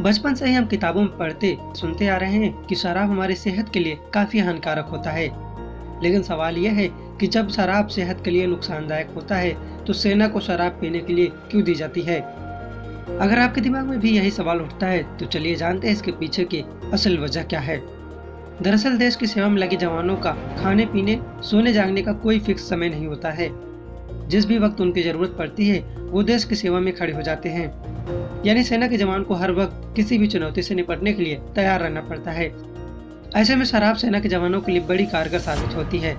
बचपन से ही हम किताबों में पढ़ते, सुनते आ रहे हैं कि शराब हमारी सेहत के लिए काफ़ी हानिकारक होता है। लेकिन सवाल यह है कि जब शराब सेहत के लिए नुकसानदायक होता है तो सेना को शराब पीने के लिए क्यों दी जाती है? अगर आपके दिमाग में भी यही सवाल उठता है तो चलिए जानते हैं इसके पीछे की असल वजह क्या है। दरअसल देश की सेवा में लगे जवानों का खाने पीने सोने जागने का कोई फिक्स समय नहीं होता है। जिस भी वक्त उनकी ज़रूरत पड़ती है, वो देश की सेवा में खड़े हो जाते हैं। यानी सेना के जवान को हर वक्त किसी भी चुनौती से निपटने के लिए तैयार रहना पड़ता है। ऐसे में शराब सेना के जवानों के लिए बड़ी कारगर साबित होती है।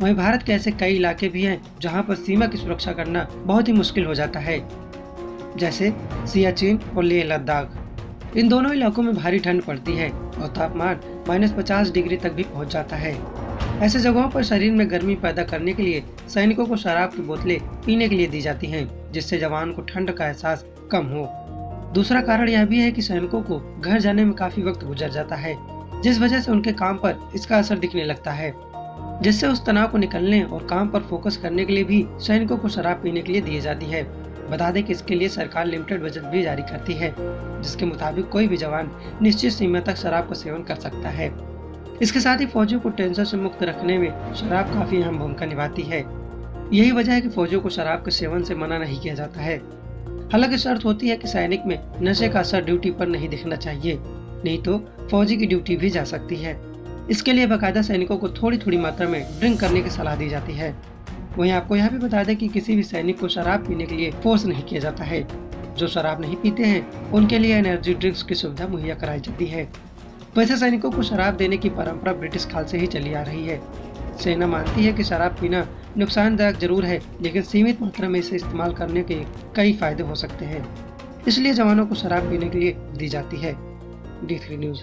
वहीं भारत के ऐसे कई इलाके भी हैं, जहाँ पर सीमा की सुरक्षा करना बहुत ही मुश्किल हो जाता है। जैसे सियाचिन और लेह लद्दाख। इन दोनों इलाकों में भारी ठंड पड़ती है और तापमान माइनस पचास डिग्री तक भी पहुँच जाता है। ऐसे जगहों पर शरीर में गर्मी पैदा करने के लिए सैनिकों को शराब की बोतलें पीने के लिए दी जाती हैं, जिससे जवान को ठंड का एहसास कम हो। दूसरा कारण यह भी है कि सैनिकों को घर जाने में काफ़ी वक्त गुजर जाता है, जिस वजह से उनके काम पर इसका असर दिखने लगता है, जिससे उस तनाव को निकलने और काम पर फोकस करने के लिए भी सैनिकों को शराब पीने के लिए दी जाती है। बता दें कि इसके लिए सरकार लिमिटेड बजट भी जारी करती है, जिसके मुताबिक कोई भी जवान निश्चित सीमा तक शराब का सेवन कर सकता है। इसके साथ ही फौजियों को टेंशन से मुक्त रखने में शराब काफ़ी अहम भूमिका निभाती है। यही वजह है कि फौजियों को शराब के सेवन से मना नहीं किया जाता है। हालाँकि शर्त होती है कि सैनिक में नशे का असर ड्यूटी पर नहीं दिखना चाहिए, नहीं तो फौजी की ड्यूटी भी जा सकती है। इसके लिए बाकायदा सैनिकों को थोड़ी थोड़ी मात्रा में ड्रिंक करने की सलाह दी जाती है। वहीं आपको यह भी बता दें कि किसी भी सैनिक को शराब पीने के लिए फोर्स नहीं किया जाता है। जो शराब नहीं पीते हैं, उनके लिए एनर्जी ड्रिंक्स की सुविधा मुहैया कराई जाती है। वैसे सैनिकों को शराब देने की परंपरा ब्रिटिश काल से ही चली आ रही है। सेना मानती है कि शराब पीना नुकसानदायक ज़रूर है, लेकिन सीमित मात्रा में इसे इस्तेमाल करने के कई फ़ायदे हो सकते हैं। इसलिए जवानों को शराब पीने के लिए दी जाती है। D three news.